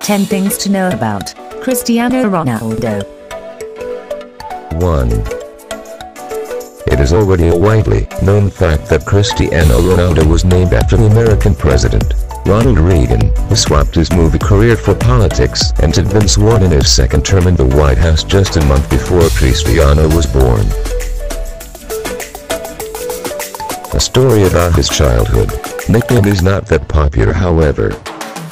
10 things to know about Cristiano Ronaldo. 1. It is already a widely known fact that Cristiano Ronaldo was named after the American president, Ronald Reagan, who swapped his movie career for politics and had been sworn in his second term in the White House just a month before Cristiano was born. A story about his childhood. Nickname is not that popular however.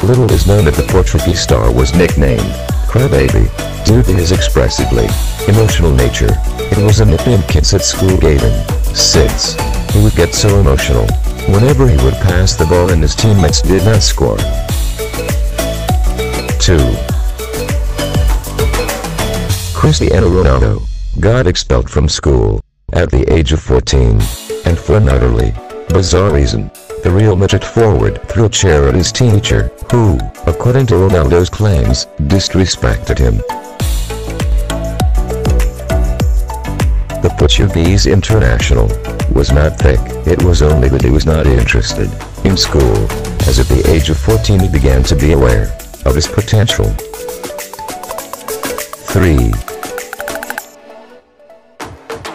Little is known that the Portuguese star was nicknamed Crybaby due to his expressively emotional nature. It was a nickname kids at school gave him, since he would get so emotional whenever he would pass the ball and his teammates did not score. 2. Cristiano Ronaldo got expelled from school at the age of 14, and for an utterly bizarre reason. The Real Madrid forward threw a chair at his teacher, who, according to Ronaldo's claims, disrespected him. The Portuguese international was not thick, it was only that he was not interested in school, as at the age of 14 he began to be aware of his potential. 3.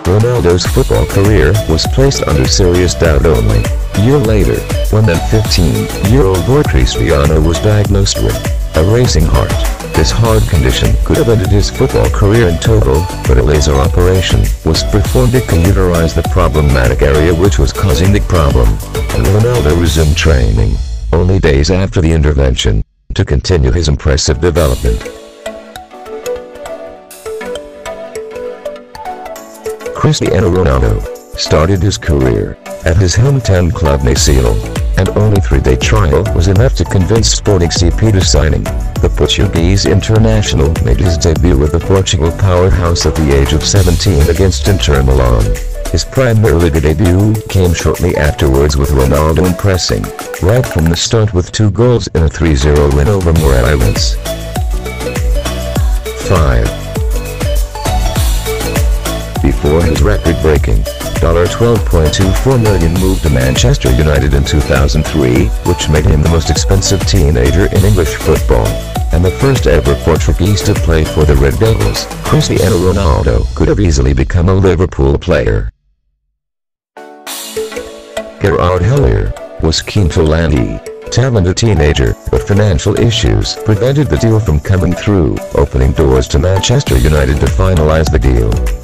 Ronaldo's football career was placed under serious doubt only. Year later, when that 15-year-old boy Cristiano was diagnosed with a racing heart. This heart condition could have ended his football career in total, but a laser operation was performed to cauterize the problematic area which was causing the problem, and Ronaldo resumed training, only days after the intervention, to continue his impressive development. Cristiano Ronaldo started his career at his hometown club Nacional, and only three-day trial was enough to convince Sporting CP to signing. The Portuguese international made his debut with the Portugal powerhouse at the age of 17 against Inter Milan. His Primeira Liga debut came shortly afterwards with Ronaldo impressing, right from the start with two goals in a 3-0 win over Moreirense. 5 before his record-breaking $12.24 million move to Manchester United in 2003, which made him the most expensive teenager in English football, and the first ever Portuguese to play for the Red Devils, Cristiano Ronaldo could have easily become a Liverpool player. Gerard Houllier was keen to land talented teenager, but financial issues prevented the deal from coming through, opening doors to Manchester United to finalize the deal.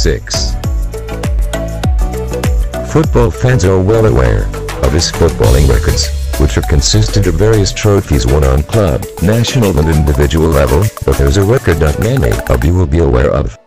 6. Football fans are well aware of his footballing records, which have consisted of various trophies won on club, national and individual level, but there's a record not many of you will be aware of.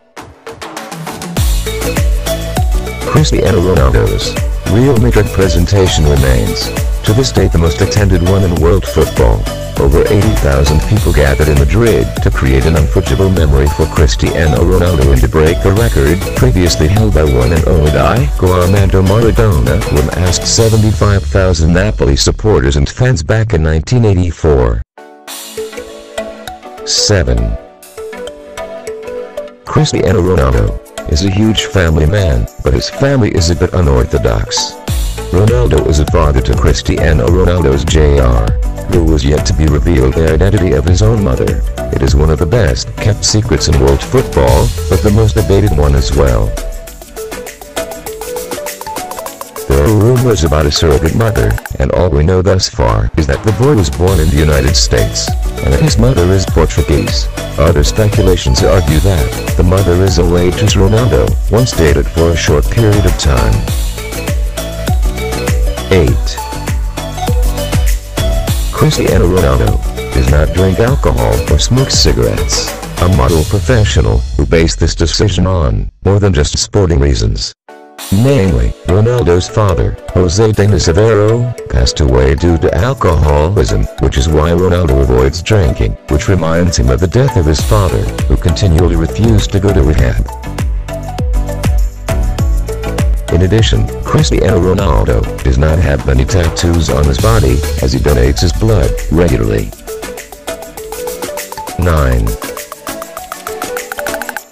Cristiano Ronaldo's Real Madrid presentation remains, to this date the most attended one in world football. Over 80,000 people gathered in Madrid to create an unforgettable memory for Cristiano Ronaldo and to break a record previously held by one and only Diego Armando Maradona when asked 75,000 Napoli supporters and fans back in 1984. 7. Cristiano Ronaldo is a huge family man, but his family is a bit unorthodox. Ronaldo is a father to Cristiano Ronaldo's Jr., who was yet to be revealed the identity of his own mother. It is one of the best kept secrets in world football, but the most debated one as well. There are rumors about a surrogate mother, and all we know thus far is that the boy was born in the United States, and that his mother is Portuguese. Other speculations argue that the mother is a waitress Ronaldo, once dated for a short period of time. 8. Cristiano Ronaldo does not drink alcohol or smoke cigarettes. A model professional who based this decision on more than just sporting reasons. Namely, Ronaldo's father, Jose Dinis Aveiro, passed away due to alcoholism, which is why Ronaldo avoids drinking, which reminds him of the death of his father, who continually refused to go to rehab. In addition, Cristiano Ronaldo does not have many tattoos on his body, as he donates his blood regularly. 9.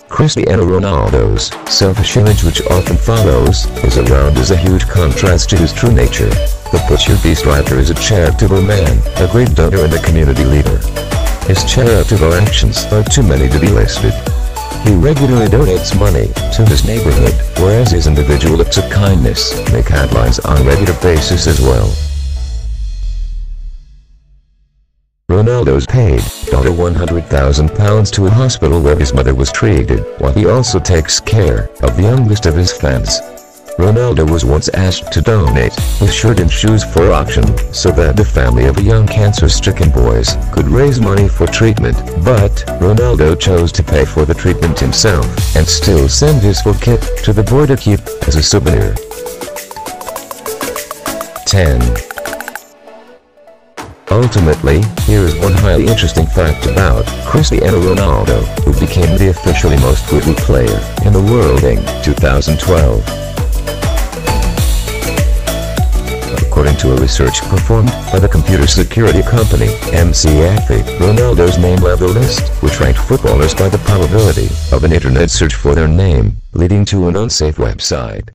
Cristiano Ronaldo's selfish image which often follows is around is a huge contrast to his true nature. The Butcher striker is a charitable man, a great donor and a community leader. His charitable actions are too many to be listed. He regularly donates money to his neighborhood, whereas his individual acts of kindness make headlines on a regular basis as well. Ronaldo's paid £100,000 to a hospital where his mother was treated, while he also takes care of the youngest of his fans. Ronaldo was once asked to donate his shirt and shoes for auction, so that the family of a young cancer-stricken boys could raise money for treatment, but Ronaldo chose to pay for the treatment himself, and still send his full kit to the boy to keep as a souvenir. 10. Ultimately, here is one highly interesting fact about Cristiano Ronaldo, who became the officially most football player in the world in 2012. According to a research performed by the computer security company McAfee, Ronaldo's name led the list, which ranked footballers by the probability of an internet search for their name, leading to an unsafe website.